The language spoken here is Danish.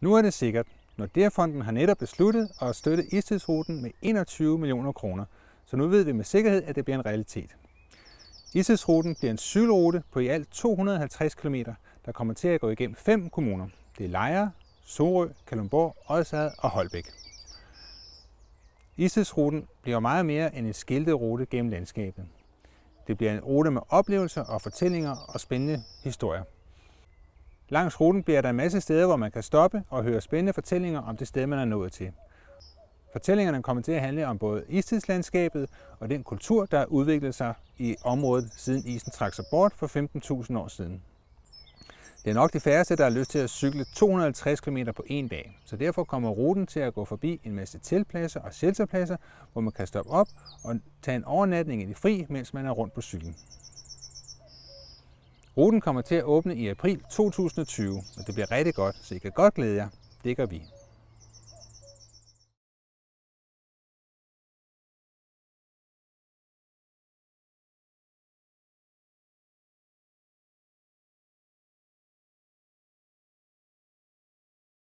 Nu er det sikkert. Nordea-fonden har netop besluttet at støtte istidsruten med 21 millioner kroner, så nu ved vi med sikkerhed, at det bliver en realitet. Istidsruten bliver en cykelrute på i alt 250 km, der kommer til at gå igennem fem kommuner. Det er Lejre, Sorø, Kalundborg, Odsherred og Holbæk. Istidsruten bliver meget mere end en skiltet rute gennem landskabet. Det bliver en rute med oplevelser og fortællinger og spændende historier. Langs ruten bliver der en masse steder, hvor man kan stoppe og høre spændende fortællinger om det sted, man er nået til. Fortællingerne kommer til at handle om både istidslandskabet og den kultur, der har udviklet sig i området siden isen trak sig bort for 15.000 år siden. Det er nok de færreste, der har lyst til at cykle 250 km på en dag, så derfor kommer ruten til at gå forbi en masse tilpladser og shelterpladser, hvor man kan stoppe op og tage en overnatning i det fri, mens man er rundt på cyklen. Ruten kommer til at åbne i april 2020, og det bliver rigtig godt, så I kan godt glæde jer. Det gør vi.